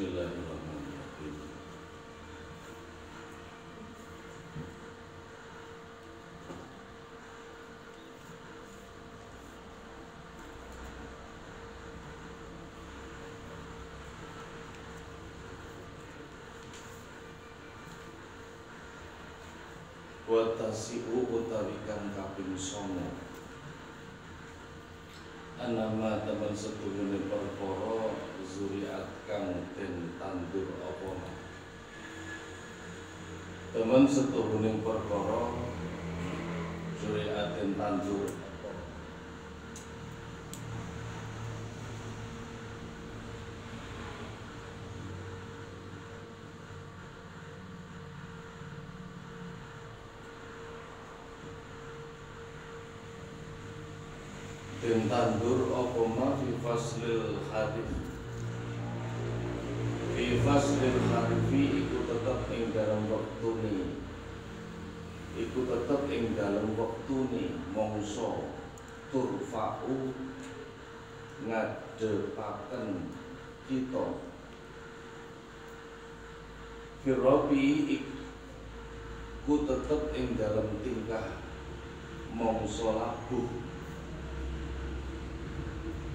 Bismillahirrahmanirrahim. Wa tasi'u utawi kang kaping songo Anama teman setungune perkara zuriat kang den tandur apa ma Teman setungune perkara zuriat den tandur. Den tandur apa ma fi faslil hadif iku tetep ing dalam wektune. Iku tetep ing dalam wektune. Mongso turfa'u ngadepaken kita. Firobi iku tetep ing dalam tingkah mongso labuh.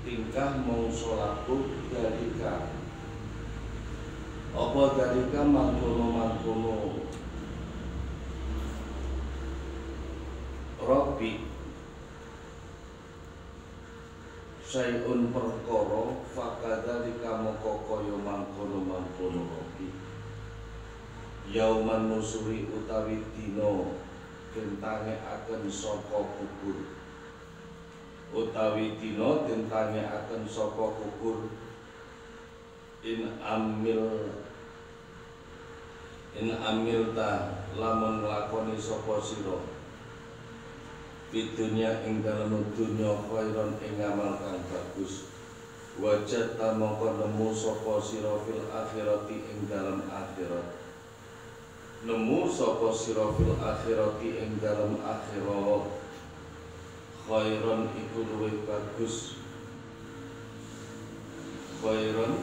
Tingkah mongso labuh dalika apa dalika mangkono mangkono Robi. Sayun perkara fakadhalika moko kaya mangkono mangkono Robi. Yauman nusuri utawi dina kentange akan saka kubur. Utawi dina den tanyakaken saka kubur. In amil in amilta lamun nglakoni sapa sira. Bidunya ing dalem dunya khairon ing amal kang bagus. Wajat mongko nemu sapa sira fil akhirati ing dalem akhirat. Nemu sapa sira fil akhirati ing dalem akhirat. Khairon iku luwih bagus. Khairon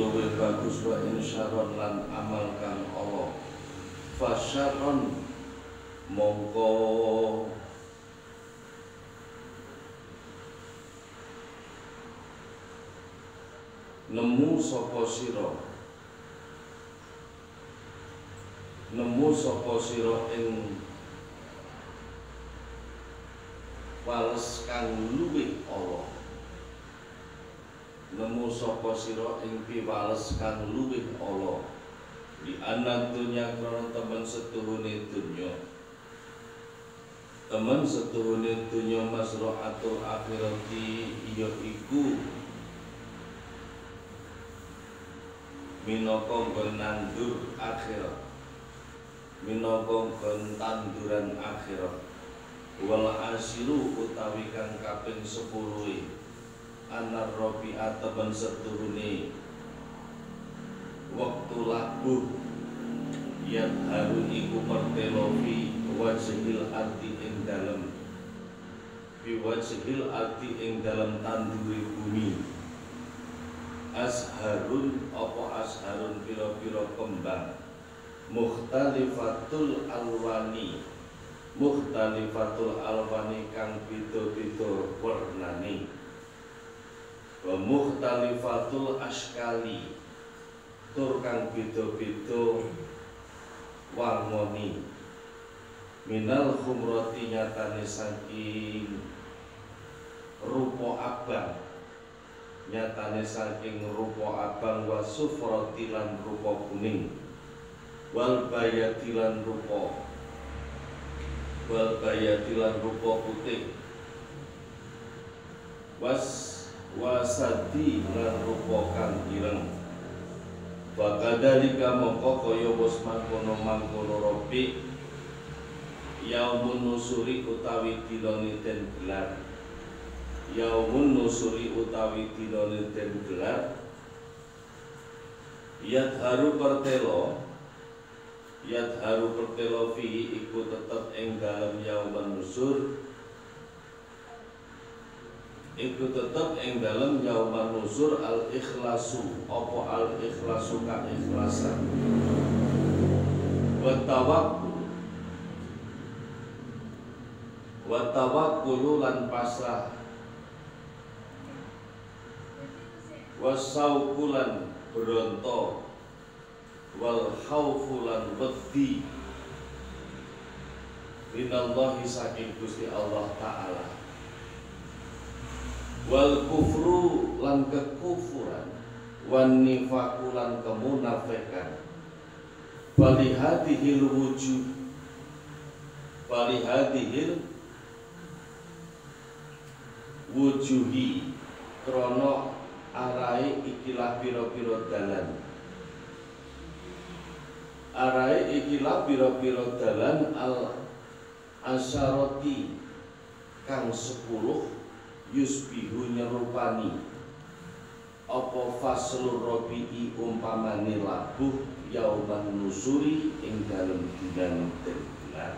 luwih bagus wa insyaron lan amal kang Allah. Fasyaron mongko nemu sapa sira? Nemu sapa sira ing wales kang luwih Allah nemu sapa sira ing piwales kang luwih Allah di anak dunya krana temen setuhune dunya temen setuhune dunya masraatul akhirati ya iku. Minangka nandur akhirat. Minangka tanduran akhirat. Wal asiru utawi kang kaping 10 anar robi'at temen setuhune waktu labuh yang haru iku pertelofi wajhil arti ing dalem. Bi wajhil arti ing dalem tanduri bumi. Asharun apa asharun pira-pira kembang? Mukhtalifatul alwani. Mukhtalifatul alwani kang beda-beda warnane wa mukhtalifatul askali. Tur kang beda-beda warmoni minal khumrati nyatane saking rupa abang. Nyatane saking rupa abang wa sufrati lan rupa kuning. Wal bayati lan rupa. Wal bayati lan rupa putih. Was wasadi lan rupa ireng. Fakadhalika moko kaya bos mangkono mangkono robi Yaumun nusuri utawi dinane den gelar. Yaumun nusuri utawi dinane den gelar. Yat haru pertelo. Yat haru pertelo fihi iku tetep ing dalam yauman nusur iku tetep ing dalem yauman nusur al ikhlasu apa al ikhlasu ka ikhlasan? Wa tawakkul wa tawakkulu lan pasrah. Wa saukulan bronto wal khaufulan wedi. Minallahi saking Gusti Allah taala wal kufru lan kekufuran wan nifaku lan kemunafikan. Falihadihil wujud falihadihil wujuhi krono arai ikilah piro-piro dalan. Arai ikilah piro-piro dalan al asyaroti kang sepuluh yusbihu nyerupani apa faslur robi'i umpamane labuh yauman nusuri ing dalem dinang bulan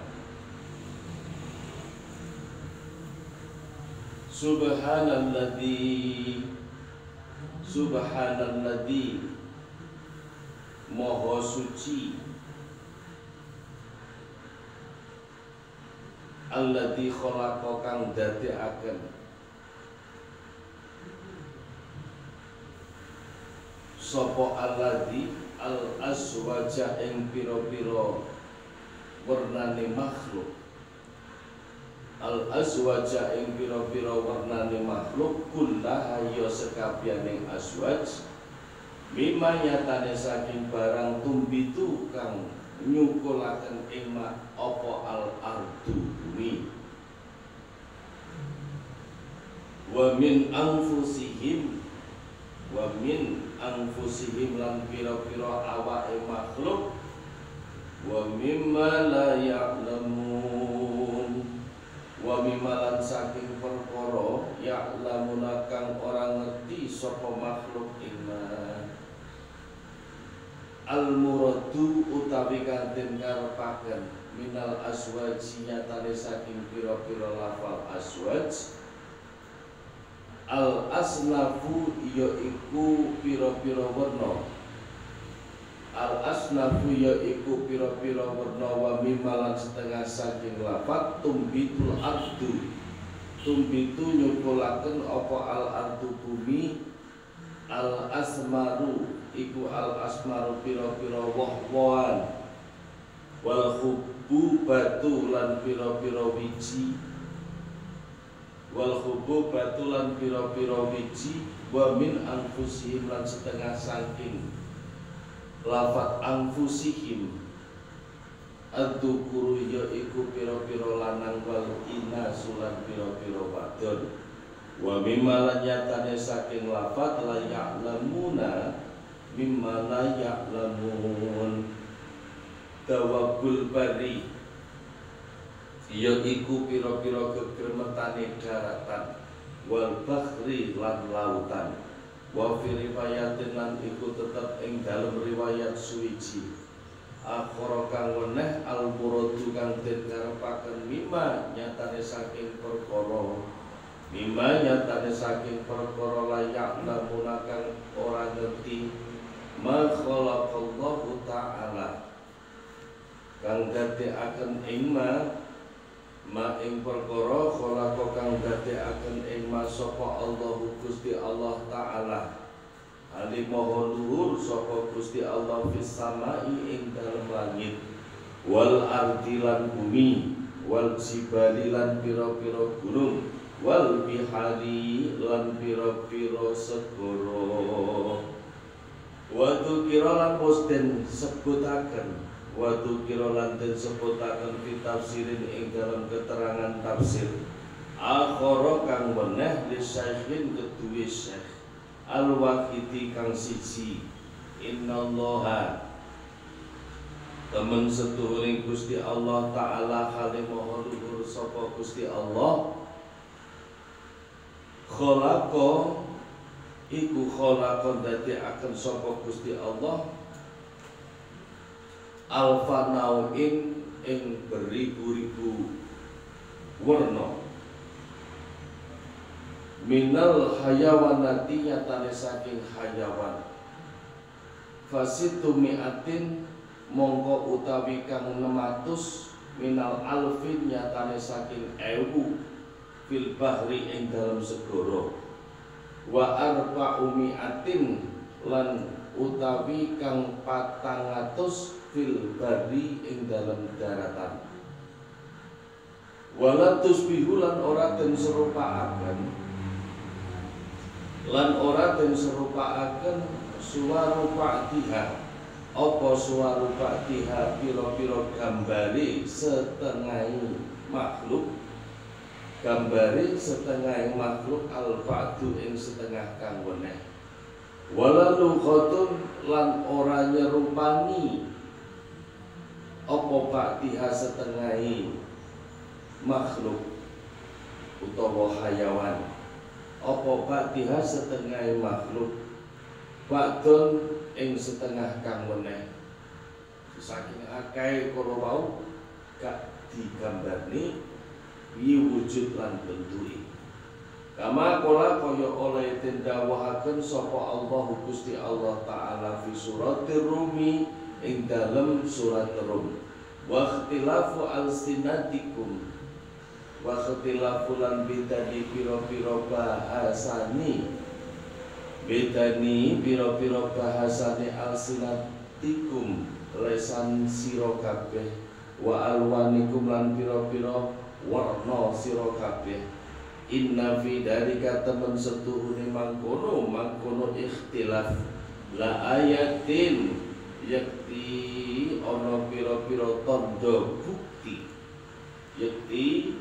Subhanalladzi Subhanalladzi Moho suci. Alladzi khalaqa kang dadekaken sapa alladzi al aswaja ing pira-pira wernane makhluk. Al aswaja ing pira-pira warnane makhluk kullaha ya sekabiyaning aswaj mimma nyatane saking barang tumbitu kang nyukulaken ing apa al ardu bumi. Wa min anfusihim wa min anfusihim lan pira-pira awake makhluk wa mimma la ya'lamun. Wa mimma lan saking perkara ya'lamuna kang ora ngerti sapa makhluk iman. Al muradu utawi kanten karepaken minal aswaj nyatane saking pira-pira lafal aswaj al asnafu ya iku pira-pira al asnafu ya iku pira-pira werna wa mimalan setengah saking lafat tumbitul ardu. Tumbitu nyukulaken apa al ardu bumi? Al asmaru iku al asmaru pira-pira woh-wohan. Wal hubbu batu lan pira-pira wiji wal hubbu batu lan pira-pira wiji wa min anfusihim lan setengah saking lafat anfusihim. Ad-dukuru ya iku pira-pira lanang wal inasulan pira-pira wadon. Wa mimma lan nyatane saking lafat la ya'lamuna mimma la ya'lamun. Tawabul bari ya iku pira-pira gegremetane daratan wal bahri lan lautan. Wa fi riwayatin lan iku tetep ing dalem riwayat suwiji. Akhara kang weneh al muradu kang den karepaken mimma nyatane saking perkara mimma nyatane saking perkara layak lamuna kang ora ngerti ma khalaqallahu ta'ala. Kang dadekaken ing ma ma ing perkara khalaqa kang dadekaken ing sapa Allah Gusti Allah taala. Ali maha luhur sapa Gusti Allah fis samai ing dalem langit. Wal ardi lan bumi wal jibali lan pira-pira gunung wal bihari lan pira-pira segara. Watu kira lan posten sebutaken Watu kira lan den sebutaken fi tafsirin ing dalam keterangan tafsir. Akhara kang weneh li syaikhin keduwe syekh Al-Waqiti kang siji. Innallaha. Temen setuhuring Gusti Allah Ta'ala Kali moho luhur Sopo Gusti Allah. Kholako Iku kholako dadi akan Sopo Gusti Allah Alfa nau'in Ing beribu-ribu Warna. Minal hayawanati nyatane saking hayawan. Fasitu mi'atin mongko utawi kang 600 minal alfin nyatane saking ewu fil bahri ing dalam segoro wa arba'u mi'atin lan utawi kang patang atus fil bari ing dalam daratan. Wala tusbihu lan ora den serupaaken. Lan ora den serupaaken suwaru pa'tiha apa suwaru pa'tiha piro-piro gambari setengahi makhluk? Gambari setengah makhluk al-fa'du ing setengah kang weneh. Khotun lan ora nyerupani apa paktiha setengahi makhluk utawa hayawan? Apa paktiha setengahi makhluk? Bakdun ing setengah kang weneh. Saking akeh kala wau gak digambani piye wujud lan bentuke. Kama kola kaya oleh tendawahaken sapa Allah Gusti Allah taala fi surat Rumi ing dalem surat Rum. Wa ikhtilafu alsinatikum. Wa ikhtilafu lan bedani pira-pira bahasani. Bedani pira-pira bahasane alsinatikum. Lesan sira kabeh. Wa alwanikum lan pira-pira warna sira kabeh. Inna fi dalika temen setuhune mangkono. Mangkono ikhtilaf. La ayatin yakti ono piro-piro tondo bukti. Yakti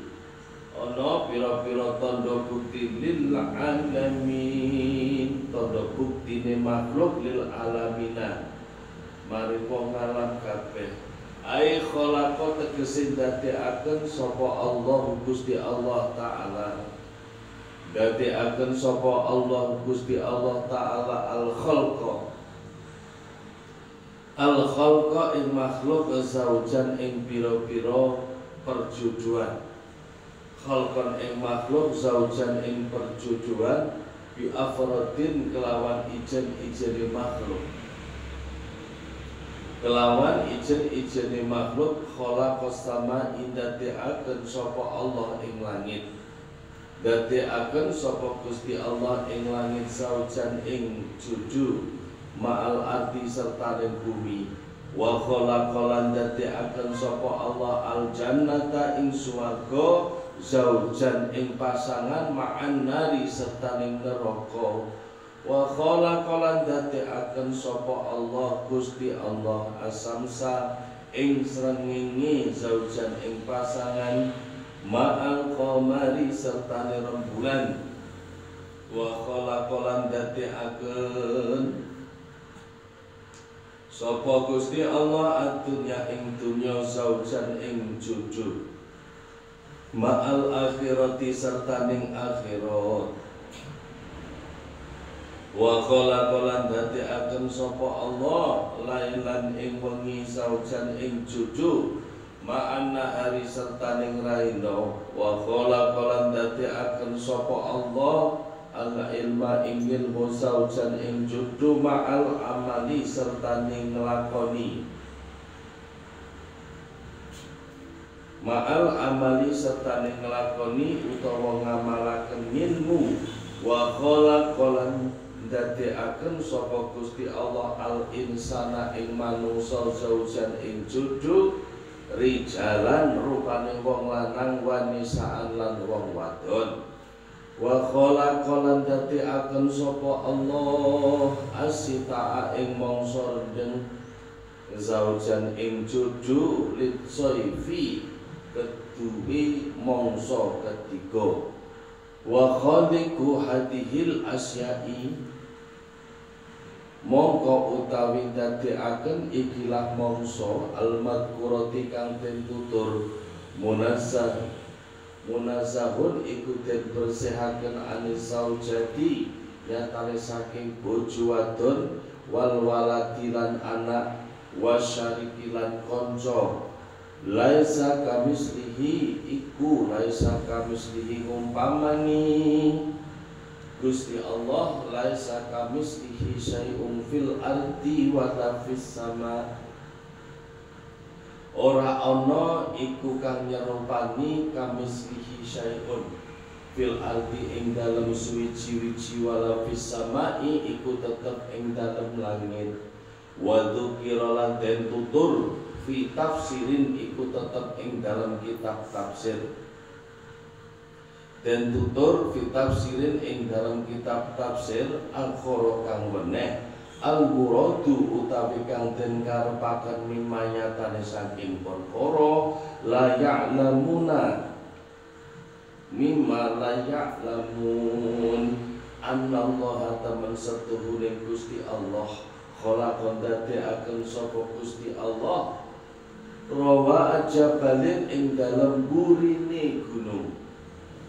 ono piro-piro tondo bukti lil alamin. Tondo bukti ne makhluk lil alamina. Mari wong alam kabeh. Ai khalaqa tegesin dadi akan sapa Allah Gusti Allah taala. Dadi akan sapa Allah Gusti Allah taala al khalqa Al khalqa ing makhluk zaujan ing pira-pira perjujuan Khalqan ing makhluk zaujan ing perjujuan bi afrodin kelawan ijen-ijene makhluk. Kelawan ijen-ijene makhluk khalaqas sama indate akan sapa Allah ing langit. Dati akan sapa Gusti Allah ing langit saujan ing juju ma'al arti serta ning bumi. Wa khalaqalan dati akan sapa Allah al jannata ing swarga zaujan ing pasangan ma'an nari serta ning neraka. Wa khalaqalan dati akan sapa Allah Gusti Allah asamsa ing srengenge zaujan ing pasangan ma'al qamari serta rembulan. Wa khalaqalan dadekaken sapa Gusti Allah adunya ing dunya zaujan ing jujur. Ma'al akhirati serta ning akhirat. Wa khalaqalan dadekaken sapa Allah lailan ing wengi zaujan ing jujur. Ma'anna hari serta ning raino wa khala qalan dati akan sapa Allah al ilma ing ilmu saujan ing judu ma'al amali serta ning nglakoni ma'al amali serta ning nglakoni utawa ngamalaken ilmu. Wa khala qalan dati akan sapa Gusti Allah al insana ing manusa zaujan ing judu rijalan rupane wong lanang wanisaan lan wong wadon wa khalaqalan dadi akan sapa Allah asita ing mangsa rendeng zaujan ing juju litsaifi keduwe mangsa ketiga. Wa khaliqu hadhil asyai mongko utawi dadekaken ikilah mongso almadkurati kang den tutur munazahun iku den bersihaken anis saujati nyatane saking bojo wadon wal waladilan anak wasyarikilan konco laisa kamislihi iku laisa kamislihi umpamani. Gusti Allah laisa kamislihi syai'un fil ardi wa fis sama Ora ana iku kang nyerupani kamislihi syai'un. Fil ardi ing dalem suwiji-wiji wala fis samai iku tetep ing dalem langit. Wa dzukira lan den tutur fi tafsirin iku tetep ing dalam kitab tafsir. Dan tutur fi tafsirin ing dalam kitab tafsir al kang weneh al muradu utawi kang den karepaken mimayatane saking perkara la ya'lamuna mimma la ya'lamun. Anna Allah taman setuhune Gusti Allah khalaqan akan sapa Gusti Allah. Rawa ajabalin ing dalam burine gunung.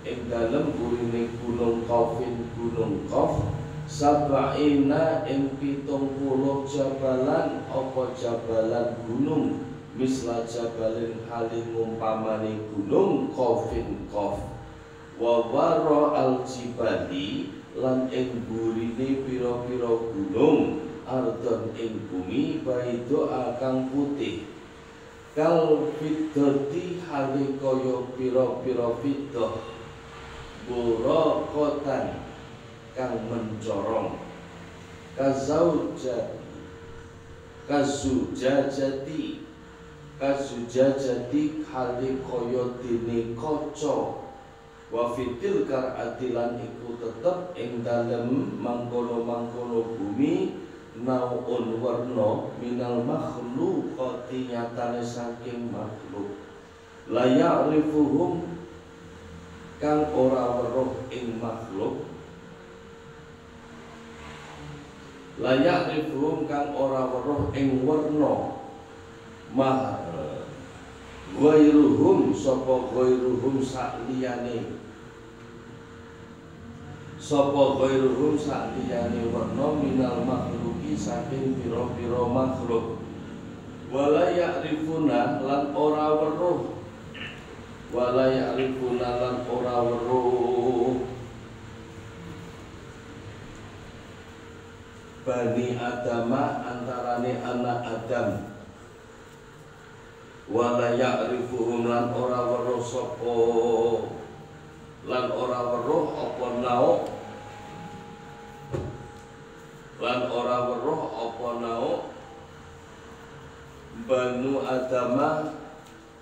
Ing dalem burine gunung Kafin gunung Kaf sabaina ing pitung puluh jabalan apa jabalan gunung? Misla jabalin halim umpamane gunung Kafin Kaf wa wara al jibali lan ing burine pira-pira gunung ardon ing bumi baido akang putih. Kal fiddati hale kaya pira-pira fiddah. Burokotan kang mencorong. Kazauja kazujajati. Kazujajati hali koyo dini koco wa fitil kar adilan iku tetep ing dalem mangkono-mangkono bumi naun warna minal makhlukati nyatane saking makhluk. Layak rifuhum kang ora weruh ing makhluk layak rifhum kang ora weruh ing werna mah ghairuhum sapa ghairuhum sak liyane sapa ghairuhum sak liyane werna minal makhluki saking pira-pira makhluk. Wala ya'rifuna lan ora weruh. Wala ya'rifuna lan ora weruh Bani Adama antarane anak Adam. Wala ya'rifuhum lan ora weruh sapa lan ora weruh apa nao lan ora weruh apa nao Banu Adama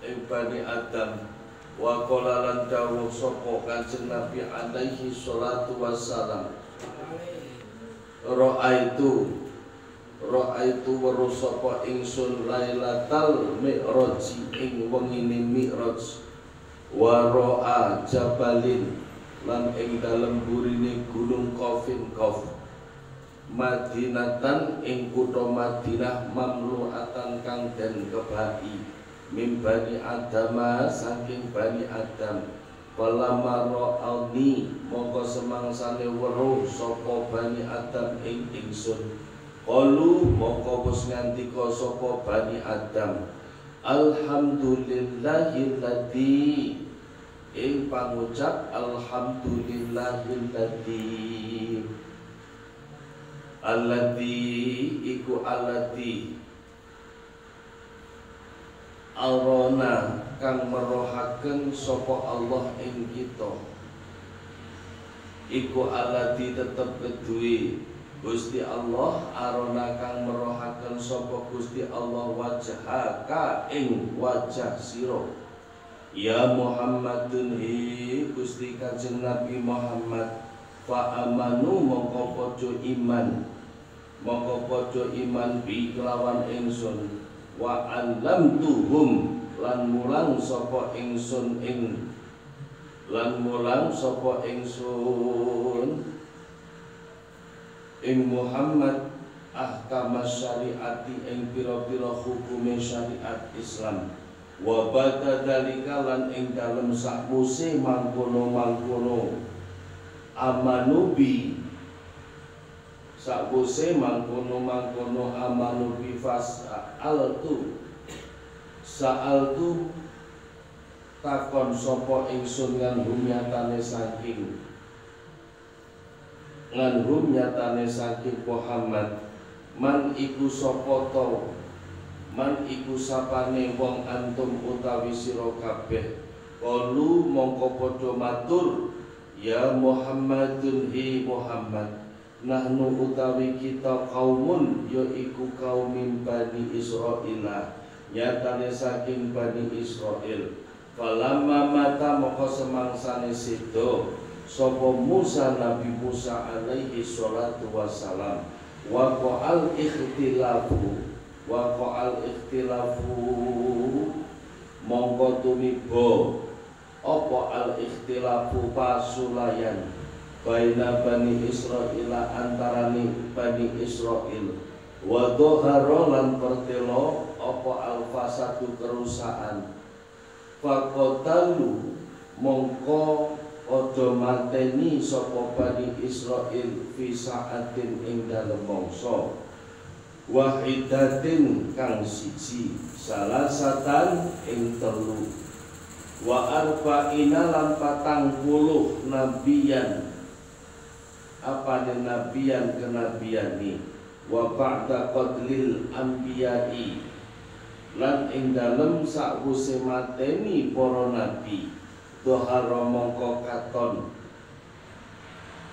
ing Bani Adam. Wa qala lan dawuh sapa kanjeng Nabi alaihi salatu wassalam Ra'aitu. Ra'aitu weruh sapa ingsun lailatal mi'raj ing wengine mi'raj. Wa ra'a jabalin lan ing dalem burine gunung Kofin Kof. Madinatan ing kutha Madinah mamluatan kang den kebahi. Min bani Adam saking bani Adam Walama ro'alni mongko semangsane weruh sapa bani Adam ing ingsun. Qalu mongko wis ngandika sapa bani Adam. Alhamdulillahilladzi ing pangucap alhamdulillahilladzi. Alladzi iku alladzi. Arona kang merohaken sopo Allah ing kita. Iku alati tetep kedue Gusti Allah arona kang merohaken sopo Gusti Allah wajhaka ing wajah siro Ya Muhammadun hi Gusti Kanjeng Nabi Muhammad fa amanu mongko padha iman mongko padha iman bi kelawan ingsun wa tuhum lan mulang sapa ingsun ing lan mulang sapa ingsun ing Muhammad ahkam syariati ing pira-pira hukume syariat Islam. Wa bada dalika lan ing dalem sakmuse mangkono-mangkono. Amanubi sakuse mangkono mangkono amanu bifas altu saaltu takon sopo ingsun ngan humyatane saking nganhum nyatane saking Muhammad. Man iku sapa man iku sapane wong antum utawi sira kabeh? Kalu mongko padha matur. Ya Muhammadun hi Muhammad. Nahnu utawi kita kaumun ya iku kaum bani Israil nyatane saking bani Israel. Falamma mata moko semangsane sido sapa Musa Nabi Musa alaihi salatu wassalam. Wa qal ikhtilafu wa al ikhtilafu. Mongko tumibo apa al ikhtilafu pasulayan baina bani Israil antarani bani Israil wa dhahara pertelo apa al fasadu kerusakan? Faqatalu mongko Ojo mateni sapa bani Israil fi saatin ing dalem mangsa. Wahidatin kang siji salasatan ing telu. Wa arba'ina lan patang puluh nabiyan. Apa nabiyan kenabiyani wa ba'da qadlil anbiya'i lan ing dalem sakwuse mateni para nabi dohara mongko katon.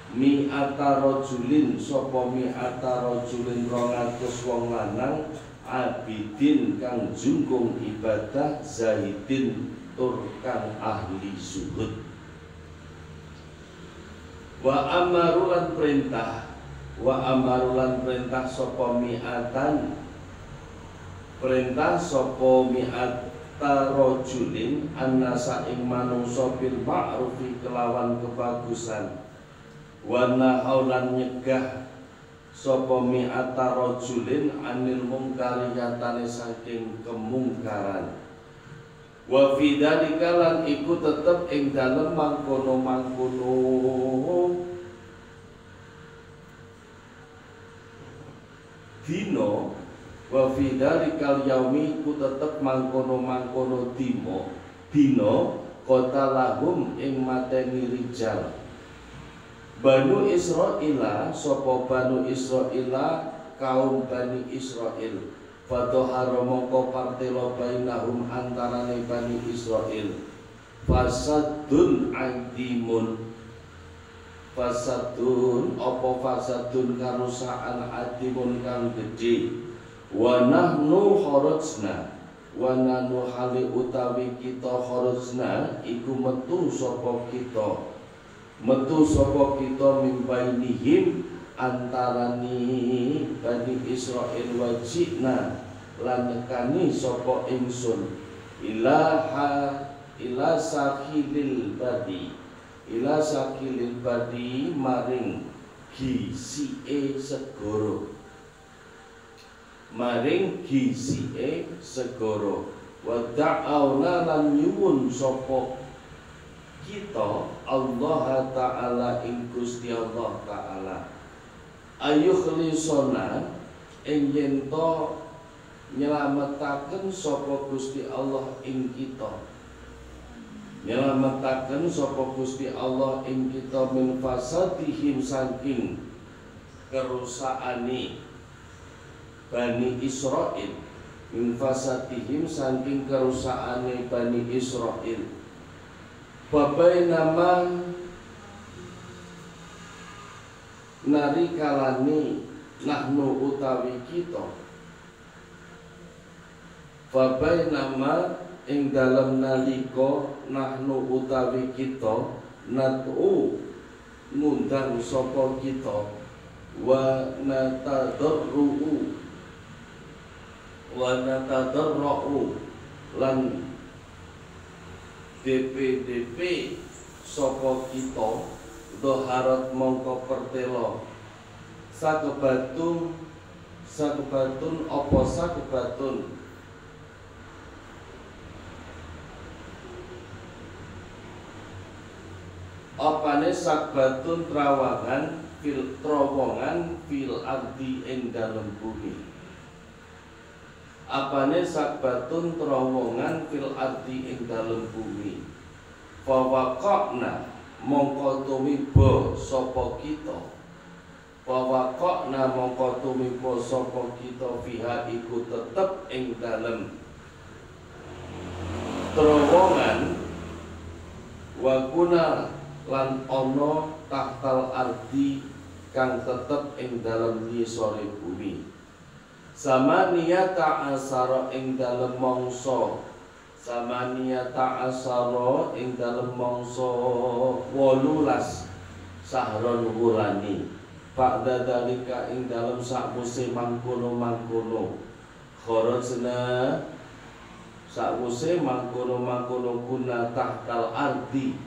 Mi ataro julin sopo mi ataro julin rongatus wong lanang abidin kang jungkung ibadah zahidin tur kang ahli zuhud. Wa amarulan perintah wa amarulan perintah sopo mi'atan perintah sopo mi'at tarojulin annasa ing manungsa bil ma'rufi kelawan kebagusan. Wana haulan nyegah Sopo mi'ata rojulin anil mungkari nyatane saking kemungkaran. Wa fidalika lan iku tetep ing dalem mangkono-mangkono. Dino wa fidzalikal yaumi ku tetep mangkono-mangkono dimo dino kota lahum ing mateni rijal. Banu Israila Sopo Banu Israila kaum Bani Israel Fadohara mongko partelo bainahum antarane Bani Israel Fasadun adimun. Fasadun Opo fasadun karusaan adimun kang gede Wa nahnu kharajna. Wa nahnu hali utawi kita kharajna Iku metu sopo kita. Metu sapa kita mimbainihim antarani Bani Israel wajibna lan nekani sapa ingsun. Ilaha ila sakilil badi ila sakilil badi maring gisike segoro maring gisike segoro wa da'auna lan nyuwun sapa kita Allah Ta'ala ing Gusti Allah Ta'ala. Ayukhlisona ing yen to nyelametaken sapa Gusti Allah ing kita. Nyelametaken sapa Gusti Allah ing kita min fasadihim saking kerusakane Bani Israel min fasadihim saking kerusakane Bani Israel Babai nama nari kalani nahnu utawi kita. Babai nama ing dalam naliko nahnu utawi kita natu ngundang sopo kita. Wa natadarru wa natadarru lan DPDP saka kita doharat mongko pertelo sakebatun sakebatun apa sakebatun? Apane sakbatun trawangan fil terowongan fil ardi ing dalem bumi apane sakbatun terowongan fil ardi ing dalem bumi. Fawaqna mongko tumiba sapa kita. Na mongko tumipo sapa kita fiha iku tetep ing dalem terowongan. Wa kuna lan ana tahtal ardi kang tetep ing dalem ngisore bumi samaniyata asara ing dalem mangsa. Samaniyata asara ing dalem mangsa 18 sahron wulani Ba'da dalika ing dalam sak musim mangkono mangkono Kharajna sak musim mangkono mangkono kuna tahtal ardi.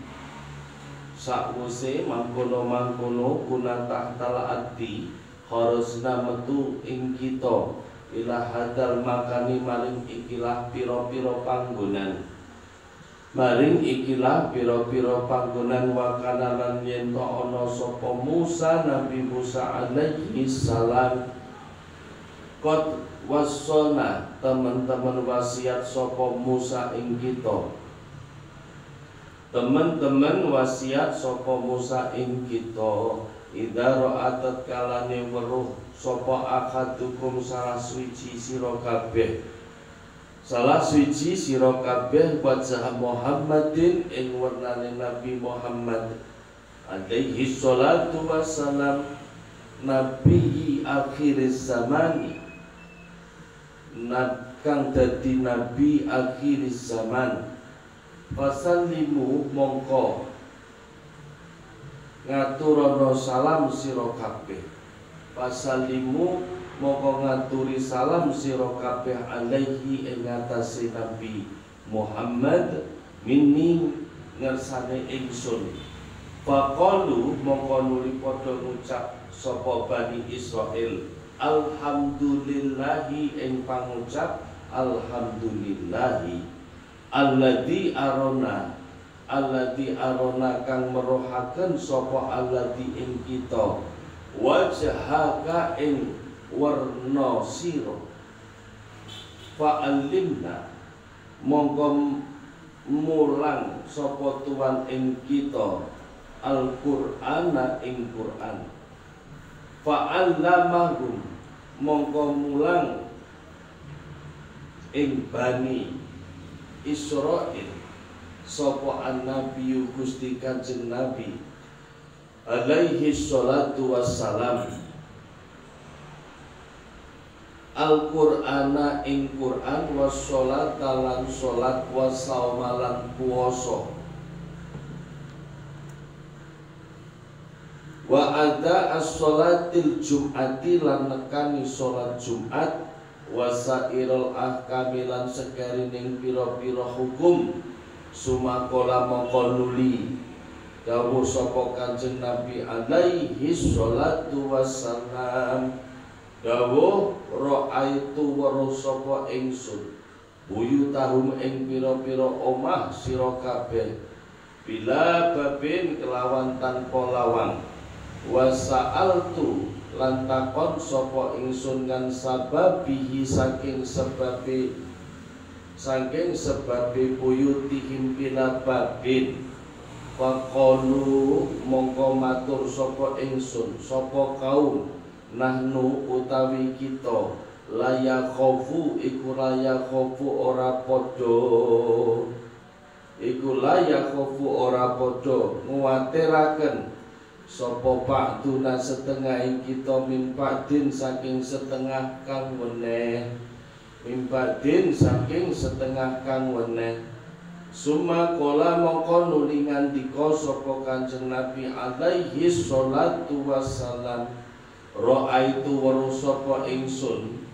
Sak musim mangkono mangkono kuna tahtal ardi. Kharajna metu ing kita Ilah hadal makani maring ikilah piro-piro panggonan. Maring ikilah piro-piro panggonan wakana lan yen ana sapa Musa Nabi Musa alaihi salam. Kot wasona teman-teman wasiat sapa Musa ing kita. Teman-teman wasiat sapa Musa ing kita Ida ra'atat kalane weruh sapa akadukum salah suci sira kabeh? Salah suci sira kabeh wajah Muhammadin ing warnane Nabi Muhammad. Alaihi salatu wassalam nabi akhir zaman kang dadi nabi akhir zaman. Fasallimu mongko ngaturono salam sira kabeh. Fasallimu moko ngaturi salam sira kabeh alaihi ing Nabi Muhammad minni ngersane ingsun. Faqalu mongko nuli padha ngucap sapa Bani Israel Alhamdulillahi ing pangucap Alhamdulillahi Alladzi arona Alladzi arona kang merohaken sapa alladzi ing kita. Wajhaka ing warna sira fa'alimna. Mongko mulang sapa tuan ing kita. Al-Qur'ana ing Qur'an. Fa'allamahum. Mongko mulang ing bani Israil sapa an-nabi Gusti Kanjeng Nabi. Alaihi salatu wassalam. Al-Qur'ana ing Qur'an was salat lan salat was saumalan puasa. Wa ada as-salatil jum'ati lan nekani salat Jumat wasairul ahkami lan sekarining pira-pira hukum sumakola mongko nuli dawuh sapa Kanjeng Nabi alaihi salatu wassalam. Dawuh ra'aitu weruh sapa ingsun. Buyutahum ing pira-pira omah sira kabeh. Bila babin kelawan tanpa lawang. Wa sa'altu lan takon sapa ingsun kan sababihi saking sebabe saking sebabe buyutihim bila babin Faqalu mongko matur sapa ingsun sapa kaum nahnu utawi kita laya khofu iku laya khofu ora podo iku laya khofu ora podo nguwatiraken sapa pakduna setengah kita mimpakdin saking setengah kang weneh mimpakdin saking setengah kang weneh. Suma kola mongko nulingan diko sapa kanjeng Nabi alaihi salatu wassalam. Ra'aitu waru sapa ingsun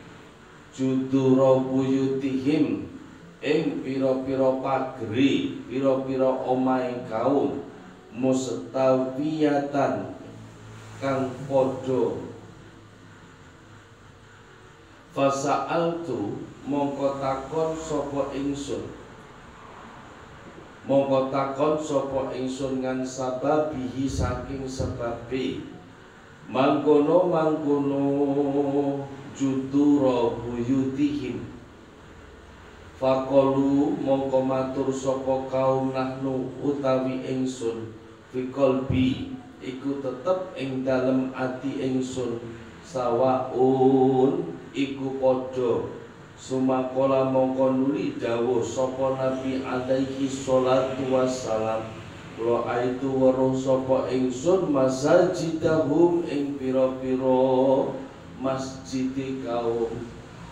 judura buyutihim ing pira-pira pagri pira-pira omahe kaum mustawiyatan kang padha fasa'altu mongko takon sapa ingsun. Mongko takon sapa ingsun ngan sababihi saking sebabe. Mangkono mangkono judura buyutihim. Fakolu mongko matur sapa kaum nahnu utawi ingsun fi qalbi iku tetep ing dalem ati ingsun. Sawaun iku padha. Sumakola mongko nuli dawuh sapa nabi alaihi salatu wassalam. Lo aitu weruh sapa ingsun masajidahum ing pira-pira masjid kaum.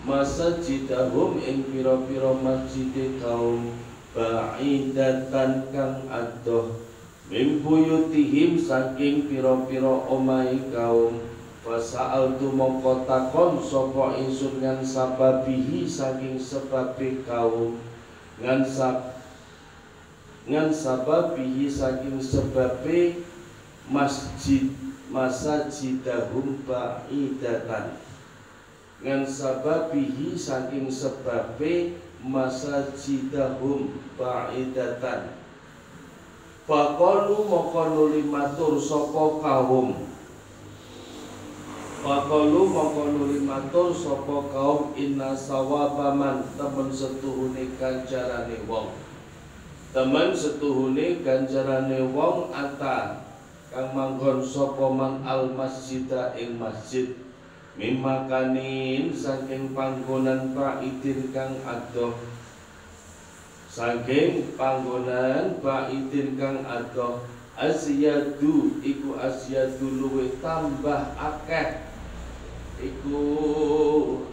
Masajidahum ing pira-pira masjid kaum. Ba'idatan kang adoh. Min buyutihim saking pira-pira omahe kaum Fasa'altu mongko takon sapa ingsun ngan sababihi saking sebabe kaum. Ngan sab ngan sababihi saking sebabe masjid masajidahum ba'idatan. Ngan sababihi saking sebabe masajidahum ba'idatan. Fakalu moko nuli matur sapa kaum Fakalu moko nuli matur sapa kaum inna sawabaman temen setuhune kanjarane wong. Temen setuhune ganjarane wong ata kang manggon sapa man al masjida ing masjid. Mimakanin saking panggonan praidin kang adoh. Saking panggonan praidin kang adoh asyadu iku asyadu luwe tambah akeh iku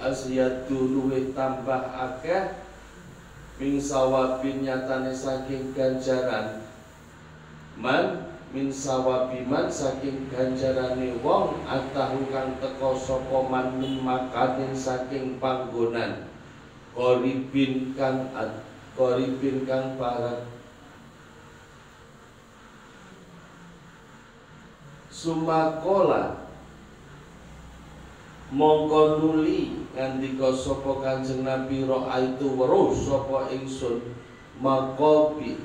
asyadu luwe tambah akeh min sawabin nyatane saking ganjaran. Man min sawabiman saking ganjarane wong atahu kang teko sapa man min makanin saking panggonan. Koribin kang koribin kang parat sumakola mongko nuli ngandika sapa Kanjeng Nabi raaitu weruh sapa ingsun. Maqabi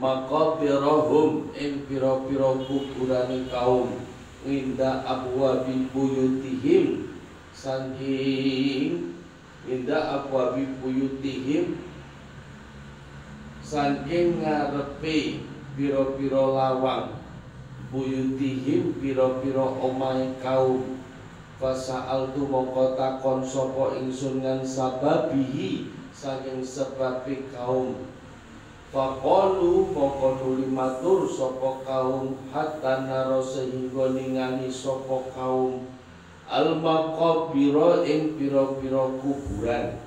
maqabirahum ing pira-pira kuburane kaum. Inda abwabi buyutihim. Saking inda abwabi buyutihim. Saking ngarepe pira-pira lawang. Buyutihim pira-pira omahe kaum Fasa'al tu mongko takon sopo ingsun ngan sababihi saking sebabi kaum. Fakolu mongko nuli matur sopo kaum hatta naro sehingga ningali sopo kaum. Al maqabira ing pira-pira kuburan.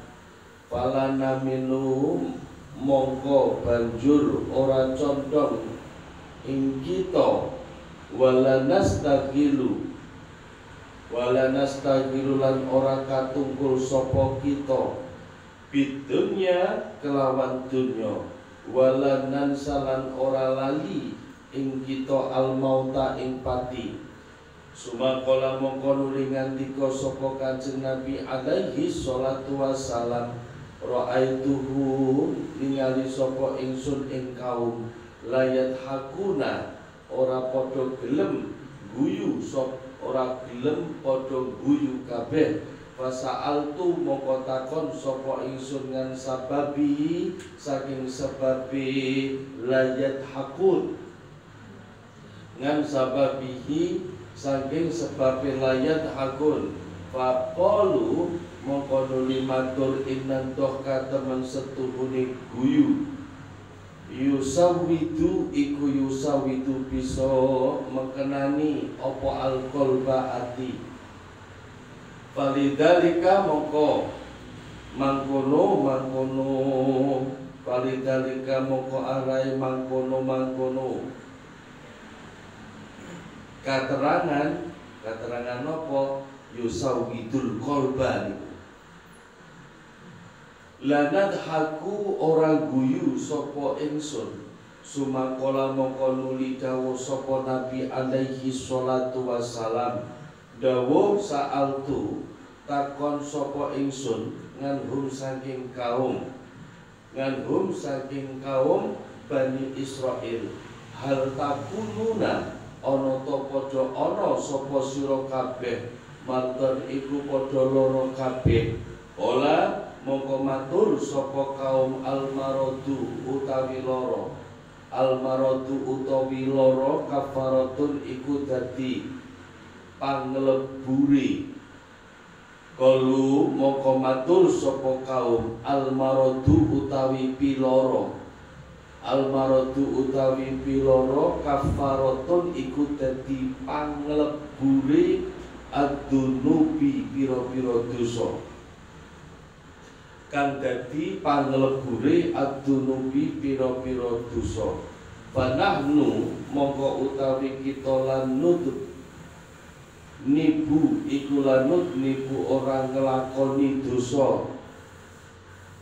Falana minum mongko banjur ora condong ing kita. Wala nastagilu wala nastagirulan ora katungkul sopo kita. Bidunya kelawan dunya. Wala nansalan ora lali ing kita al mauta ing pati. Sumakola mongko nuli ngandika sapa kanjeng Nabi alaihi salatu wassalam. Ra'aituhu ningali sapa ingsun ing kaum. Layat hakuna ora padha gelem guyu sapa ora gelem padha guyu kabeh. Fasa'altu moko takon sapa ingsun ngan sababi saking sebabi layat hakun ngan sababihi saking sebabi layat hakun Faqalu moko nuli matur innan toh temen setuhune guyu yusawidu iku yusawidu bisa mengenani opo alkolba ati. Falidalika mongko. Mangkono mangkono. Falidalika mongko arai mangkono mangkono. Keterangan Keterangan nopo Yusawidul kolba niku lanat haku ora guyu sopo ingsun sumakola mongko nuli dawu sopo nabi alaihi salatu wassalam. Dawu sa'altu takon sopo ingsun ngan hum saking kaum. Ngan hum saking kaum bani Israel. Hal takununa ana to padha ana sapa sira kabeh. Manten iku padha lara kabeh. Ola mongko matur sapa kaum almarodu utawi loro almaratu utawi loro kafaratun iku dadi pangleburi. Kalu moko matur sapa kaum almaradu utawi piloro. Almaradu utawi piloro kafaratun iku dadi panglebure adunubi pira-pira dosa kang dadi panglebure adunubi pira-pira dosa. Panahnu mongko utawi kita lan nutut nibu iku lanut nibu orang ngelakoni dosa.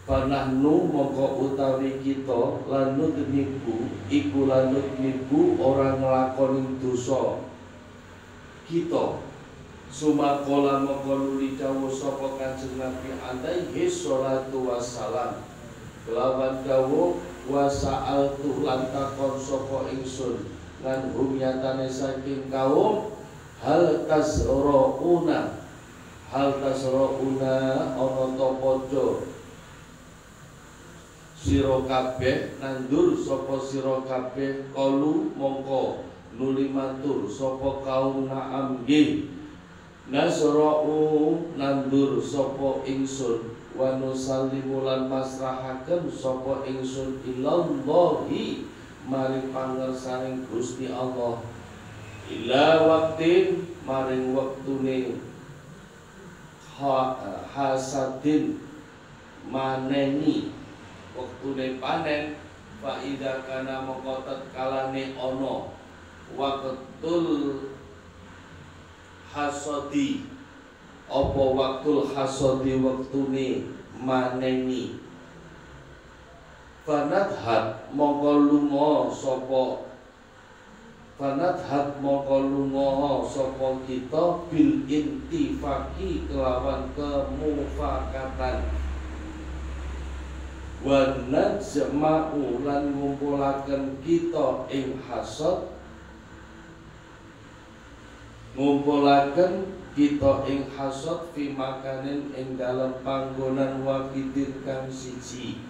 Panahnu mongko utawi kita lanut nibu iku lanut nibu orang ngelakoni dosa. Kita sumakola mongko nuli dawuh sapa kanjeng Nabi alaihi salatu wassalam. Kelawan dawuh wa sa'altu lan takon sapa ingsun. Lan hum yatane saking kaum hal tasrauna. Hal tasrauna ana ta padha? Sira kabeh nandur sapa sira kabeh kalu mongko nuli matur sapa kaum naam nggih nasra'u nandur sapa ingsun. Wa nusallimu lan masrahaken sapa ingsun ilallahi. Maring pangersaning Gusti Allah. Ila waktin maring waktune ha, hasadin maneni. Waktune panen fa idza kana mongko tatkalane ana. Waktul hasadi. Apa waktul hasadi waktune maneni? Fanadhat mongko lunga sapa? Fanadhat moko lunga sapa kita? Bil intifaki kelawan kemufakatan. Wa najma'u lan ngumpulaken kita ing hasad ngumpulaken kita ing hasad fi makanin ing dalam panggonan wakidin kang siji.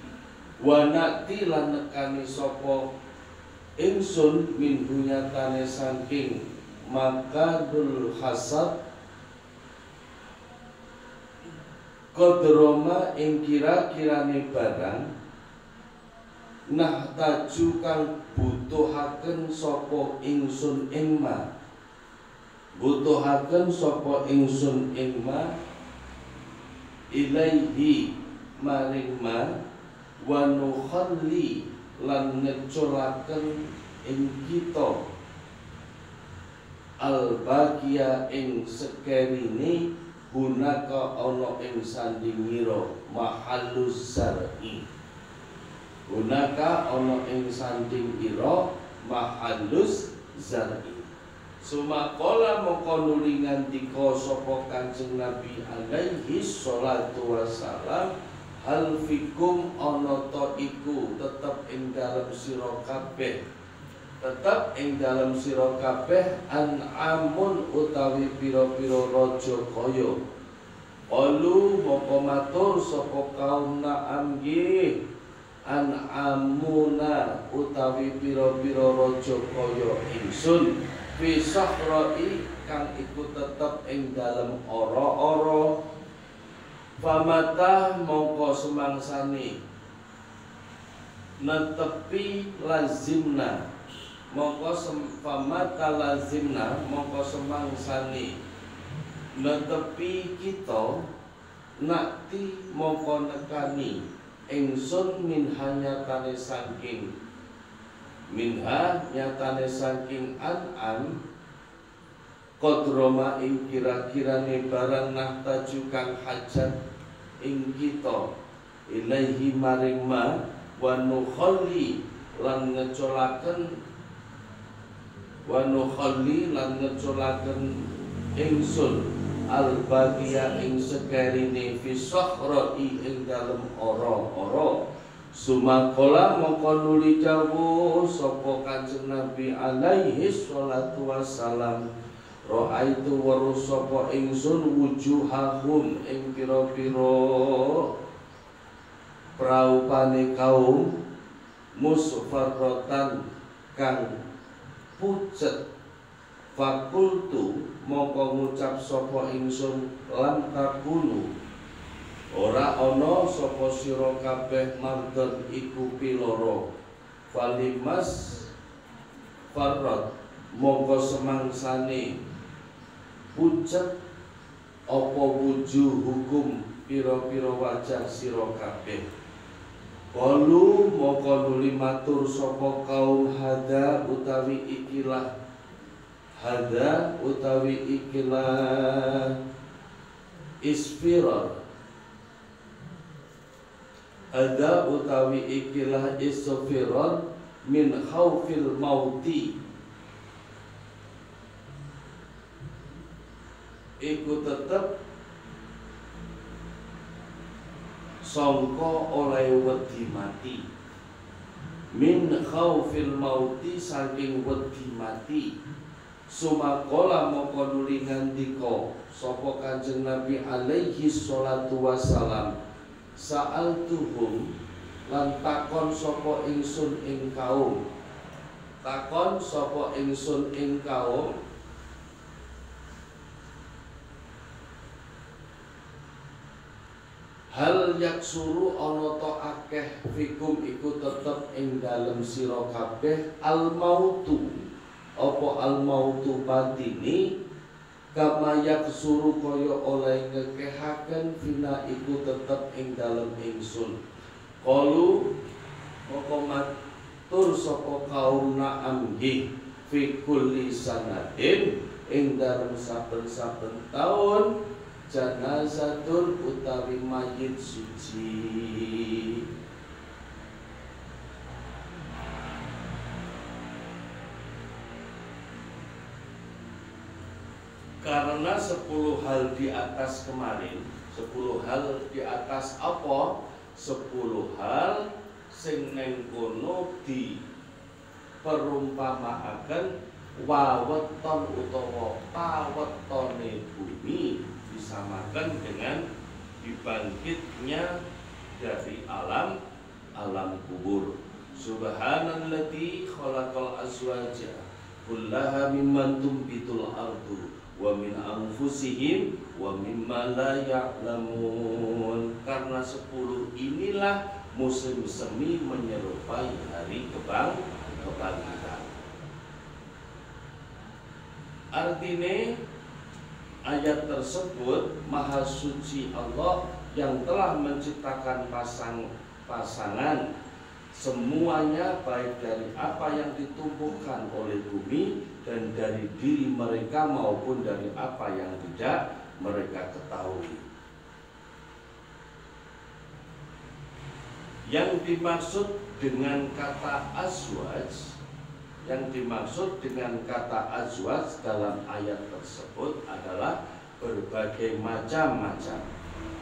Wa nakti lan nekani sapa ingsun min bunyatane saking makadul hasad. Kodroma ing kira-kirane barang nah taju kang butuhaken sapa ingsun ing ma butuhaken sapa ingsun ing ma ilaihi maring ma wa lan ngeculaken ing kita. Al bagia ing sekerine hunaka ana ing sandingira mahallus zar'i. Hunaka ana ing sandingira mahallus zar'i Sumakola moko nuli ngandika sapa Kanjeng Nabi alaihi salatu wassalam hal fikum ta iku tetep ing dalem sira kabeh. Tetep ing dalem sira kabeh amun utawi pira-pira raja kaya. Alu moko matur sapa kaum na'am nggih? Amuna utawi pira-pira raja kaya ingsun fi sahrai kang iku tetep ing dalem ora-ora. Famata mongko semangsani. Netepi lazimna. Mongko famata lazimna mongko semangsani. Netepi kita nakti mongko nekani. Ingsun min hanya tane saking minha nyatane saking an-an Kodroma ing kira-kirane barang nahtaju kang hajat ing kita. Ilaihi maring ma wa nukhalli lan ngecolaken wa nukhalli lan ngecolaken ingsun. Al bagiya ing sekerine fi sahrai ing dalem ora-ora Sumakola mongko nuli jawuh sapa Kanjeng Nabi alaihi salatu wassalam. Ra'aitu warus sapa ingsun wujuhahum ing pira-pira praupane kaum musfarrotan kang pucet. Fakultu moko ngucap sapa ingsun takulu ora ana sapa sira kabeh mardon iku piloro. Falimas farrat mongko semangsane. Pucet apa wujuh hukum pira-pira wajah sira kabeh? Kalu moko nuli matur sapa kaum hada utawi ikilah. Hada utawi ikilah. Isfirar hada utawi ikilah isfirar min khaufil mauti. Iku tetep sangka oleh wedi mati. Min khaufil mauti saking wedi mati. Sumakola moko nuli ngandika sapa kanjeng Nabi alaihi salatu wasalam sa'altuhum lan takon sapa ingsun ing kaum. Takon sapa ingsun ing kaum. Hal yaksuru ana to akeh fikum iku tetep ing dalem sira kabeh al mautu apa al mautu batini kama yaksuru kaya oleh ngekehaken fina iku tetep ing dalem ingsun. Qalu moko matur sapa kaum na'am nggih? Fi kulli sanadin ing dalem saben-saben taun janazatul utawi mayit suci karena sepuluh hal di atas kemarin sepuluh hal di atas apa? Sepuluh hal sing neng kono di perumpamaaken waweton utawa pawetone bumi disamakan dengan dibangkitnya dari alam alam kubur. Subhanalladzi khalaqal azwaja kullaha mimman tumbitul ardu wa min anfusihim wa mimma la ya'lamun. Karena sepuluh inilah musim semi menyerupai hari kebang kebangkitan. Artinya ayat tersebut maha suci Allah yang telah menciptakan pasang pasangan semuanya baik dari apa yang ditumbuhkan oleh bumi dan dari diri mereka maupun dari apa yang tidak mereka ketahui. Yang dimaksud dengan kata azwaj yang dimaksud dengan kata azwaj dalam ayat tersebut adalah berbagai macam-macam.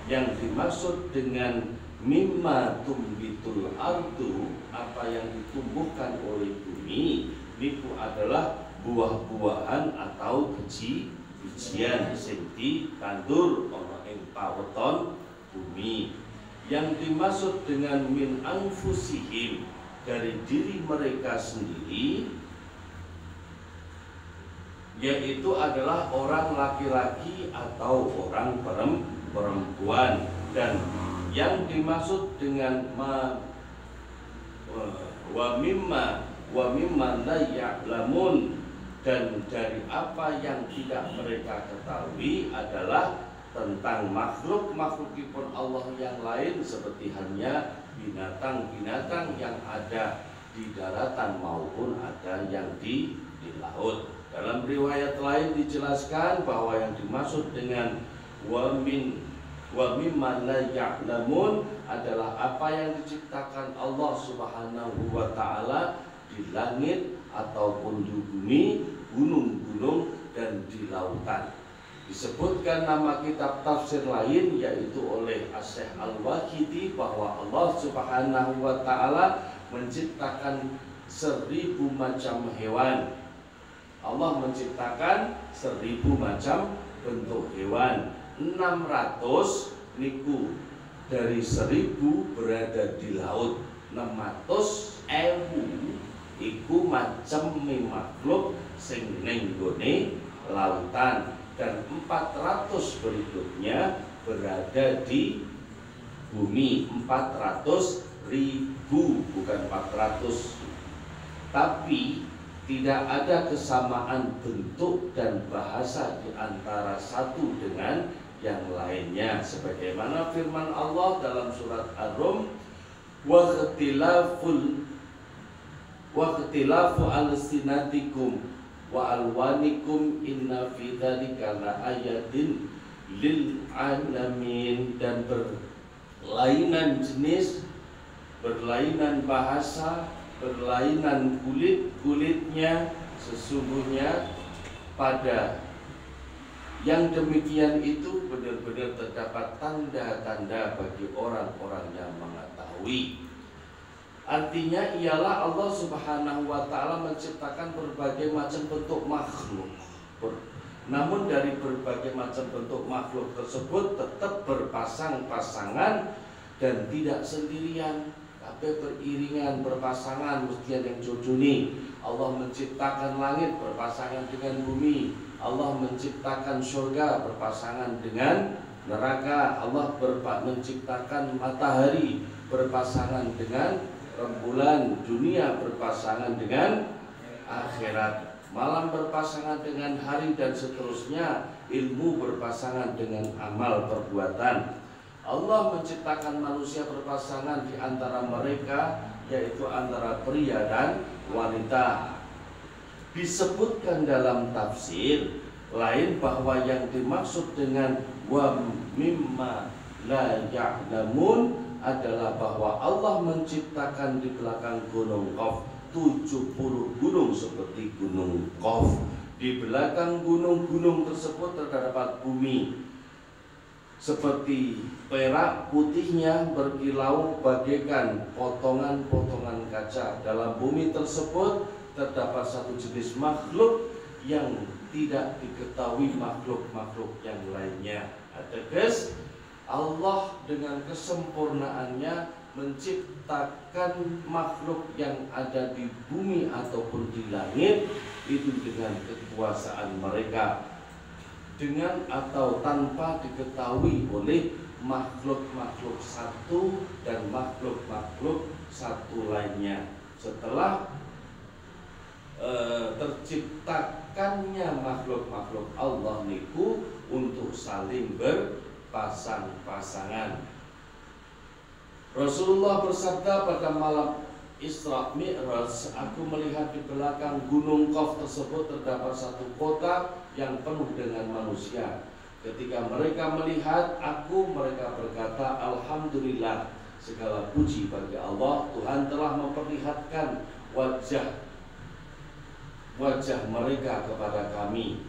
Yang dimaksud dengan mimma tumbitul ardu apa yang ditumbuhkan oleh bumi itu adalah buah-buahan atau biji bijian sing ditandur ana ing paweton bumi. Yang dimaksud dengan min anfusihim dari diri mereka sendiri yaitu adalah orang laki-laki atau orang perempuan. Dan yang dimaksud dengan ma wa mimma wa mimma la ya'lamun dan dari apa yang tidak mereka ketahui adalah tentang makhluk-makhlukipun Allah yang lain seperti hanya binatang-binatang yang ada di daratan maupun ada yang di, di laut. Dalam riwayat lain dijelaskan bahwa yang dimaksud dengan wamin wa mimma la ya'lamun adalah apa yang diciptakan Allah Subhanahu wa taala di langit ataupun di bumi, gunung-gunung dan di lautan. Disebutkan nama kitab tafsir lain yaitu oleh Asyih Al-Wahidi bahwa Allah Subhanahu wa taala menciptakan seribu macam hewan. Allah menciptakan seribu macam bentuk hewan. 600 niku. Dari seribu berada di laut. 600 ewu iku macam makhluk sing ning lautan. Dan 400 berikutnya berada di bumi. 400 ribu bukan 400 tapi tidak ada kesamaan bentuk dan bahasa di antara satu dengan yang lainnya sebagaimana firman Allah dalam surat Ar-Rum wa ikhtilaful wa ikhtilafu alsinatikum wa alwanikum inna fi dzalika ayatin lil alamin dan berlainan jenis berlainan bahasa berlainan kulit-kulitnya sesungguhnya pada yang demikian itu benar-benar terdapat tanda-tanda bagi orang-orang yang mengetahui. Artinya ialah Allah Subhanahu wa taala menciptakan berbagai macam bentuk makhluk. Namun dari berbagai macam bentuk makhluk tersebut tetap berpasang-pasangan dan tidak sendirian tapi beriringan berpasangan mesti ada yang jojoni Allah menciptakan langit berpasangan dengan bumi Allah menciptakan surga berpasangan dengan neraka. Allah berpa menciptakan matahari berpasangan dengan rembulan. Dunia berpasangan dengan akhirat. Malam berpasangan dengan hari dan seterusnya. Ilmu berpasangan dengan amal perbuatan. Allah menciptakan manusia berpasangan di antara mereka yaitu antara pria dan wanita. Disebutkan dalam tafsir lain bahwa yang dimaksud dengan wa mimma la ya'lamun adalah bahwa Allah menciptakan di belakang gunung Qaf 70 gunung seperti gunung Qaf. Di belakang gunung-gunung tersebut terdapat bumi seperti perak putihnya berkilau bagaikan potongan-potongan kaca. Dalam bumi tersebut terdapat satu jenis makhluk yang tidak diketahui makhluk-makhluk yang lainnya. Ateges Allah dengan kesempurnaannya menciptakan makhluk yang ada di bumi ataupun di langit itu dengan kekuasaan mereka dengan atau tanpa diketahui oleh makhluk-makhluk satu dan makhluk-makhluk satu lainnya. Setelah e, terciptakannya makhluk-makhluk Allah niku untuk saling berpasang-pasangan. Rasulullah bersabda pada malam Isra Mi'raj Aku melihat di belakang gunung Qaf tersebut terdapat satu kota yang penuh dengan manusia Ketika mereka melihat aku mereka berkata Alhamdulillah segala puji bagi Allah Tuhan telah memperlihatkan wajah wajah mereka kepada kami.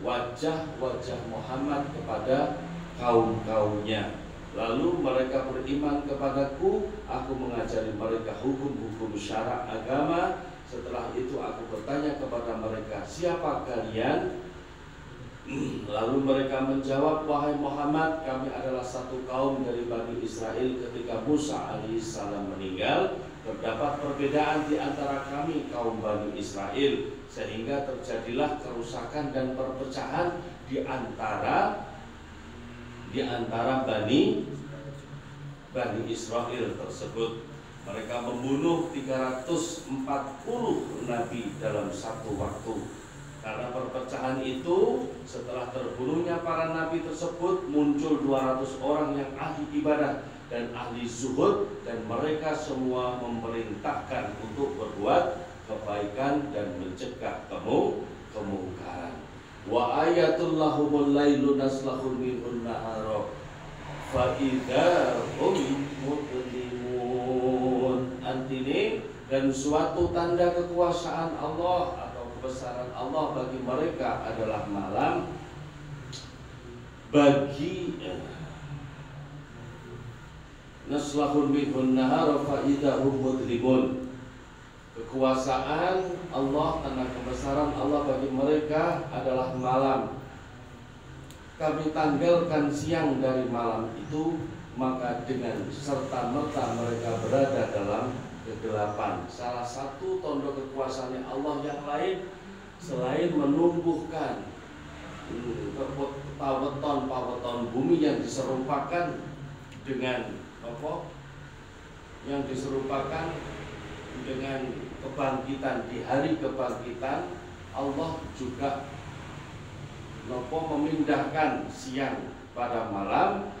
Wajah-wajah Muhammad kepada kaum-kaumnya. Lalu mereka beriman kepadaku Aku mengajari mereka hukum-hukum syarak agama. Setelah itu aku bertanya kepada mereka Siapa kalian? Lalu mereka menjawab Wahai Muhammad kami adalah satu kaum dari Bani Israel Ketika Musa alaihissalam meninggal Terdapat perbedaan di antara kami kaum Bani Israel Sehingga terjadilah kerusakan dan perpecahan Di antara di antara Bani Bani Israel tersebut. Mereka membunuh 340 nabi dalam satu waktu. Karena perpecahan itu setelah terbunuhnya para nabi tersebut muncul 200 orang yang ahli ibadah dan ahli zuhud dan mereka semua memerintahkan untuk berbuat kebaikan dan mencegah kemu kemungkaran. Wa ayatul lahumul lailu naslahul minhun nahara fa hum mudlimun. Antine dan suatu tanda kekuasaan Allah atau kebesaran Allah bagi mereka adalah malam bagi eh, naslahul minhun nahara fa idza hum mudlimun Kekuasaan Allah karena kebesaran Allah bagi mereka adalah malam. Kami tanggalkan siang dari malam itu, maka dengan serta merta mereka berada dalam kegelapan. Salah satu tondo kekuasaan Allah yang lain selain menumbuhkan paweton-paweton bumi yang diserupakan dengan apa? Yang diserupakan dengan kebangkitan di hari kebangkitan Allah juga nopo memindahkan siang pada malam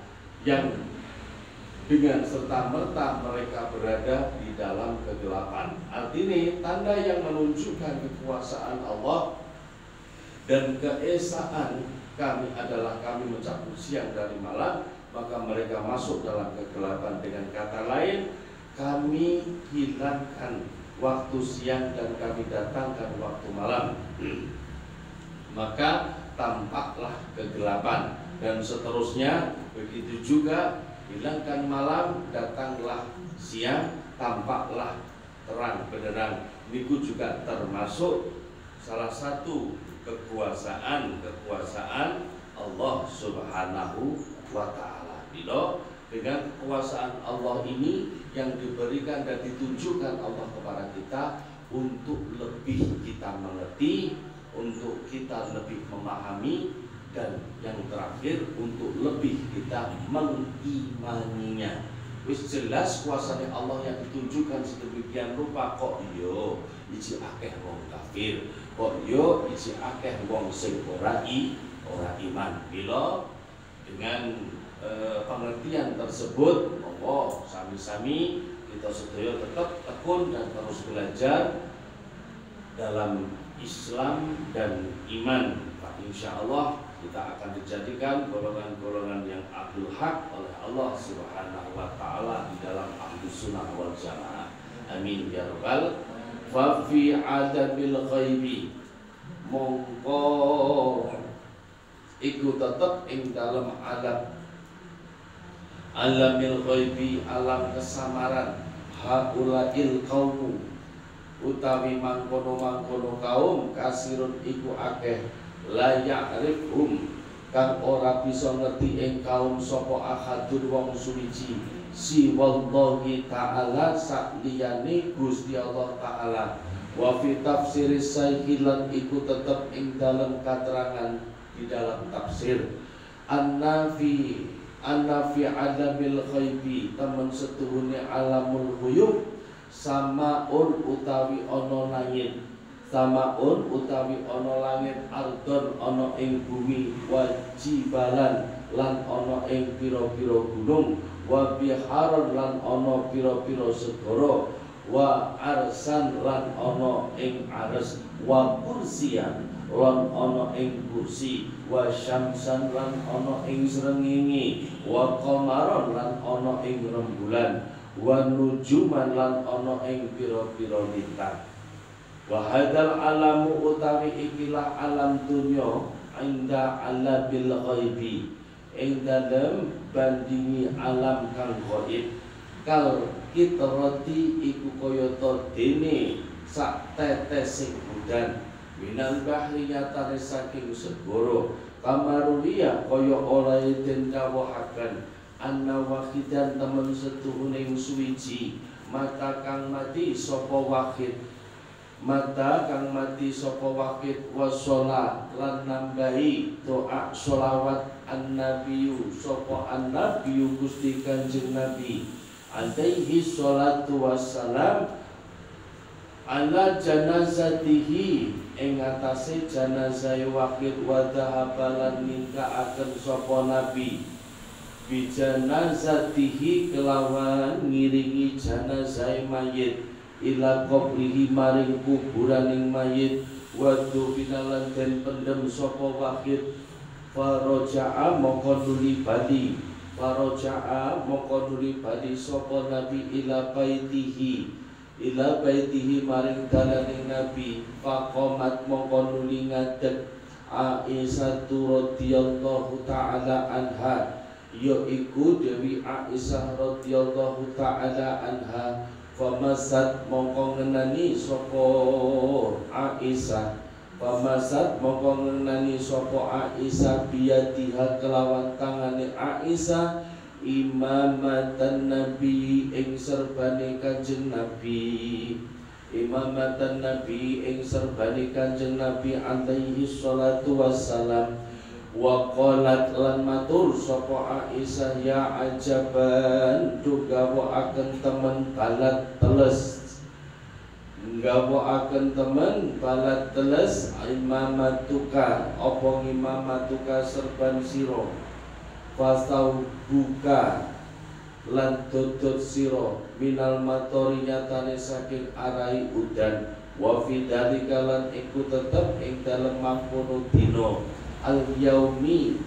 yang dengan serta merta mereka berada di dalam kegelapan. Artinya tanda yang menunjukkan kekuasaan Allah dan keesaan kami adalah kami mencabut siang dari malam maka mereka masuk dalam kegelapan dengan kata lain kami hilangkan waktu siang dan kami datangkan waktu malam. Maka tampaklah kegelapan. Dan seterusnya begitu juga hilangkan malam datanglah siang tampaklah terang benderang. Niku juga termasuk salah satu kekuasaan kekuasaan Allah Subhanahu wa taala. Bila dengan kekuasaan Allah ini yang diberikan dan ditunjukkan Allah kepada kita untuk lebih kita mengerti, untuk kita lebih memahami dan yang terakhir untuk lebih kita mengimaninya. Wis jelas kuasanya Allah yang ditunjukkan sedemikian rupa kok yo iya, isi akeh wong kafir, kok yo iya, isi akeh wong sing ora ora iman. Bila dengan e, pengertian tersebut monggo sami-sami kita sedaya tetap tekun dan terus belajar dalam Islam dan iman. Insya Allah kita akan dijadikan golongan-golongan yang abdul hak oleh Allah Subhanahu wa taala di dalam ahlu sunnah wal jamaah. Amin ya rabbal fa fi adabil ghaibi. Mongko iku tetep ing dalam alam alamil ghaibi alam kesamaran. Haulail kaumu utawi mangkono-mangkono kaum kasirun iku akeh. La ya'rifhum kang ora bisa ngerti ing kaum sapa ahadun wong suci. Si wallahi ta'ala sak liyane Gusti Allah taala. Wa fi tafsir sayyilan iku tetep ing dalam katerangan di dalam tafsir. An-nafi anna fi alamil ghaibi temen setuhune alamul ghuyub samaun utawi ana langit. Samaun utawi ana langit ardon ana ing bumi wajibalan lan ana ing pira-pira gunung wa biharon lan ana pira-pira segara wa arsan lan ana ing ares wa kursian lan ana ing kursi wa syamsan lan ana ing srengenge wa qamaron lan ana ing rembulan wa nujuman lan ana ing pira-pira lintang. Wa hadzal alamu utawi ikilah alam dunya inda ala bil ghaibi ing dalem bandingi alam kang gaib. Kal kitrati iku kayata dene sak tetes sing udan minal bahri nyatane saking segoro kamarulia kaya oleh den dawahaken anna wahidan temen setuhune suwiji mata kang mati sapa wahid mata kang mati sapa wahid wasola lan nambahi doa solawat sapa an nabiyu Gusti Kanjeng Nabi. Alaihi salatu wassalam ala janazatihi ing atase janazah wakil wa dhahabalan akan sapa nabi. Bi janazatihi kelawan ngiringi janazah mayit. Ila qabrihi maring kuburaning mayit. Wa finalan den pendem sapa wakil faraja'a moko bali. Faraja'a moko bali sapa nabi ila baitihi ila baitihi maring dalane nabi faqamat mongko nuli ngadeg Aisyah radhiyallahu taala anha yaiku Dewi Aisyah radhiyallahu taala anha famasat mongko ngenani sapa Aisyah famasat mongko ngenani sapa Aisyah biadiha kelawan tangane Aisyah imamatan nabi ing serbane kanjeng nabi. Imamatan nabi ing serbane kanjeng nabi alaihi salatu wassalam. Wa qalat lan matur sapa Aisyah ya ajaban dugawa akan temen balat teles. Akan temen balat teles imamatuka apa imamatuka serban siro fasau buka lan tutut siro minal matori nyatane saking arai udan. Wa fi dalika lan iku tetep ing dalem mangkono dina. Al yaumi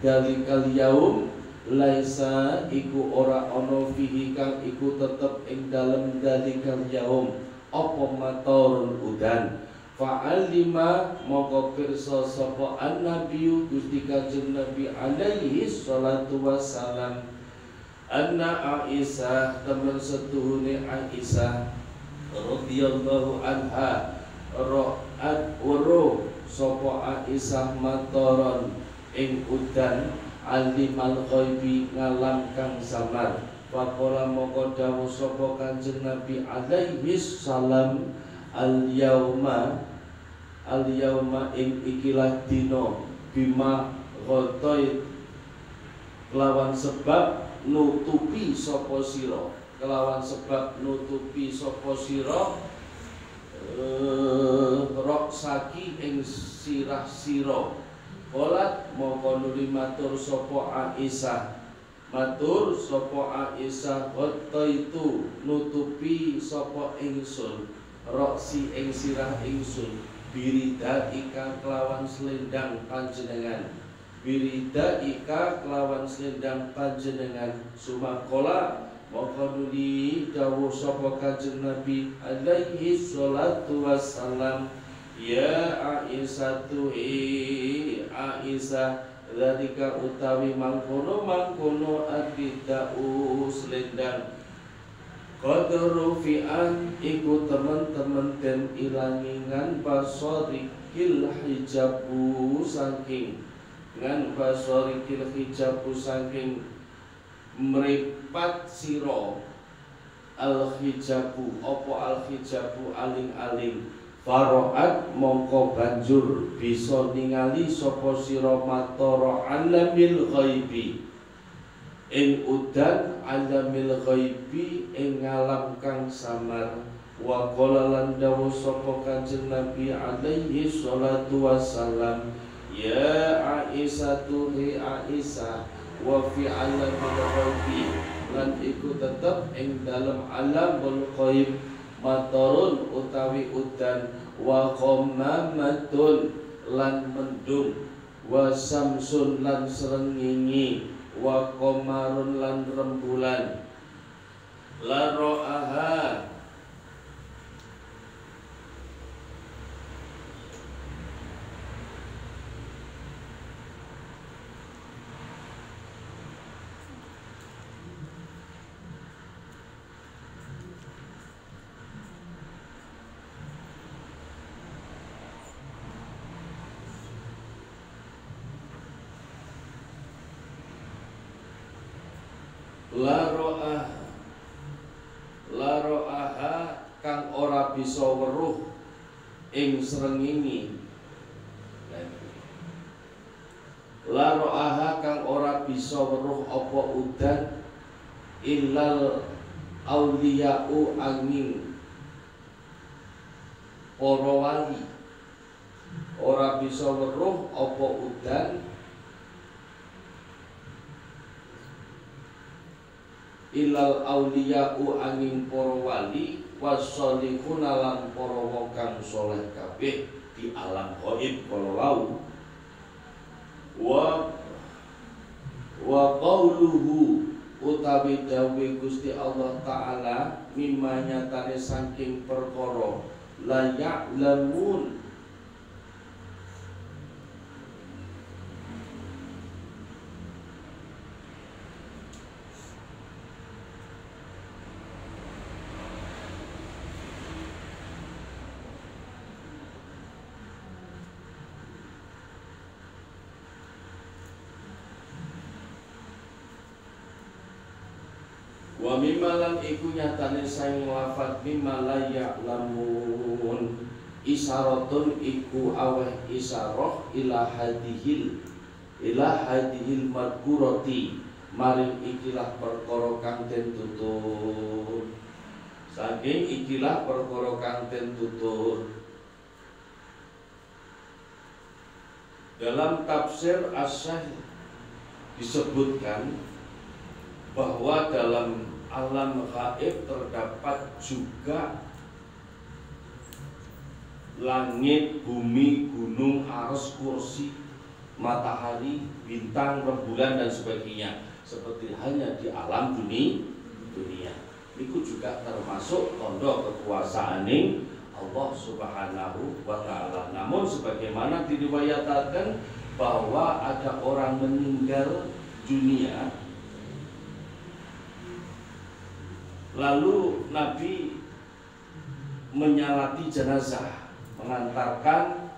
dalikal yaum laisa iku ora ana fihi kang iku tetep ing dalem dalikal yaum. Apa matorun udan Fa'alima moko pirsa sapa an-nabiyyu Gusti Kanjeng Nabi alaihi salatu wassalam. Anna Aisyah teman setuhune Aisyah radhiyallahu anha ra'at waro sapa Aisyah matoron ing udan alimal ghaibi ngalam kang samar. Pakola moko dawuh sapa Kanjeng Nabi alaihi salam al yauma al yauma ing ikilah dino bima ghotoi kelawan sebab nutupi sopo siro kelawan sebab nutupi sopo siro eh, rok saki ing sirah siro Kolat moko nuli matur sopo Aisyah. Matur sopo Aisyah itu nutupi sopo ingsun roksi ing sirah ingsun birida ika kelawan selendang panjenengan. Birida ika kelawan selendang panjenengan. Sumakola maka nuli dawuh sapa kanjeng Nabi alaihi salatu wassalam. Ya Aisyah tuhi Aisyah Zalika utawi mangkono mangkono adidau selendang Qadru fi'an iku teman-teman dan ilangingan basorikil hijabu saking. Ngan basorikil hijabu saking meripat siro al hijabu opo al hijabu aling-aling? Faroat mongko banjur bisa ningali sopo siro matoro alamil ghaibi ing udan alamil ghaibi ing alam kang samar wa qala lan dawu sapa kanjeng Nabi alaihi salatu wassalam ya Aisyah hi Aisyah wa fi alamil ghaibi. Lan iku tetep ing dalam alamul ghaib matarun utawi udan wa qammamatun lan mendung wa samsun lan srengenge wa komarun lan rembulan. La ro'aha la ro'ah la ro'aha kang ora bisa weruh ing srengenge la ro'aha kang ora bisa weruh apa udan illal auliya'u angin para wali ora bisa weruh apa udan ilal auliya'u angin para wali wasolihuna lan para wong kang saleh kabeh di alam gaib kala wau. Wa wa qauluhu utawi dawe Gusti Allah taala mimma nyatane saking perkara la ya'lamun nyatane saing lafat mimma la ya'lamun. Isaratun iku aweh isaroh ila hadihil Ila hadihil madkuroti Maring ikilah perkara kang den tutur. Saking ikilah perkara kang den tutur. Dalam tafsir as disebutkan bahwa dalam alam gaib terdapat juga langit, bumi, gunung, arus, kursi, matahari, bintang, rembulan dan sebagainya seperti hanya di alam dunia dunia itu juga termasuk tondo kekuasaan Allah Subhanahu wa taala. Namun sebagaimana diriwayatkan bahwa ada orang meninggal dunia Lalu Nabi menyalati jenazah, mengantarkan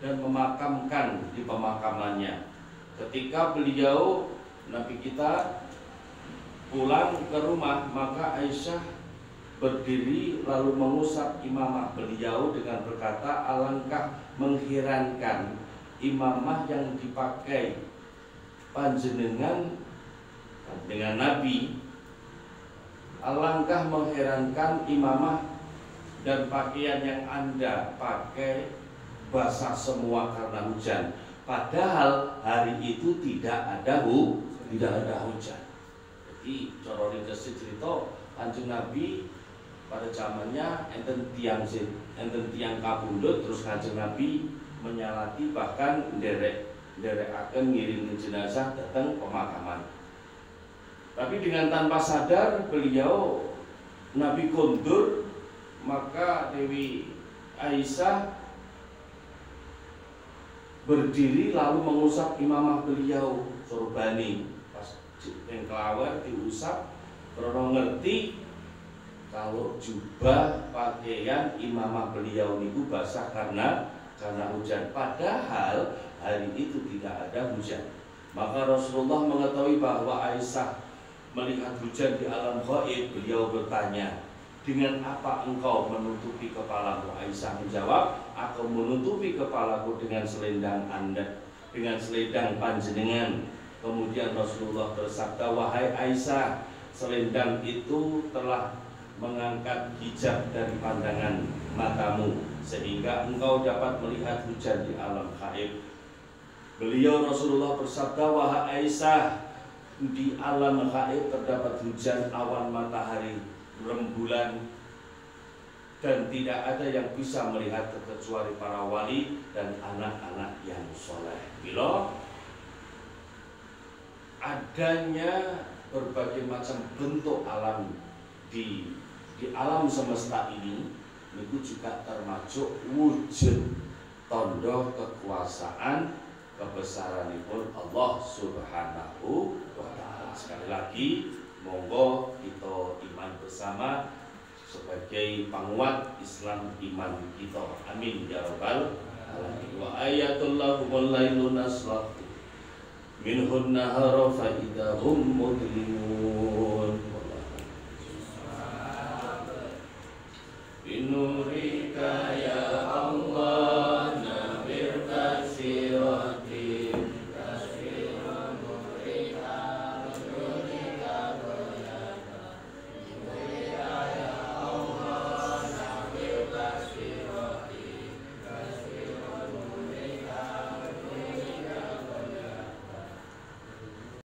dan memakamkan di pemakamannya. Ketika beliau Nabi kita pulang ke rumah, maka Aisyah berdiri lalu mengusap imamah beliau dengan berkata alangkah mengherankan imamah yang dipakai panjenengan dengan Nabi Alangkah mengherankan imamah dan pakaian yang Anda pakai basah semua karena hujan. Padahal hari itu tidak ada hu, tidak ada hujan. Jadi corori ringkes cerita Kanjeng Nabi pada zamannya enten tiang enten tiang kabundut terus Kanjeng Nabi menyalati bahkan derek derek akan ngirim jenazah datang pemakaman tapi dengan tanpa sadar beliau Nabi kondur maka Dewi Aisyah berdiri lalu mengusap imamah beliau sorbani. Pas yang kelawar diusap karena ngerti kalau jubah pakaian imamah beliau niku basah karena karena hujan. Padahal hari itu tidak ada hujan. Maka Rasulullah mengetahui bahwa Aisyah melihat hujan di alam gaib, beliau bertanya, dengan apa engkau menutupi kepalamu? Aisyah menjawab, aku menutupi kepalaku dengan selendang anda, dengan selendang panjenengan. Kemudian Rasulullah bersabda, wahai Aisyah, selendang itu telah mengangkat hijab dari pandangan matamu sehingga engkau dapat melihat hujan di alam gaib. Beliau Rasulullah bersabda, wahai Aisyah, di alam gaib terdapat hujan awan matahari rembulan dan tidak ada yang bisa melihat kecuali para wali dan anak-anak yang soleh. Bila adanya berbagai macam bentuk alam di di alam semesta ini itu juga termasuk wujud tondo kekuasaan kebesaranipun Allah Subhanahu wa taala. Sekali lagi monggo kita iman bersama sebagai penguat Islam iman kita. Amin ya rabbal alamin. Wa ayatul lahumul lailu naslah minhun nahara fa mudlimun. Binurika ya Allah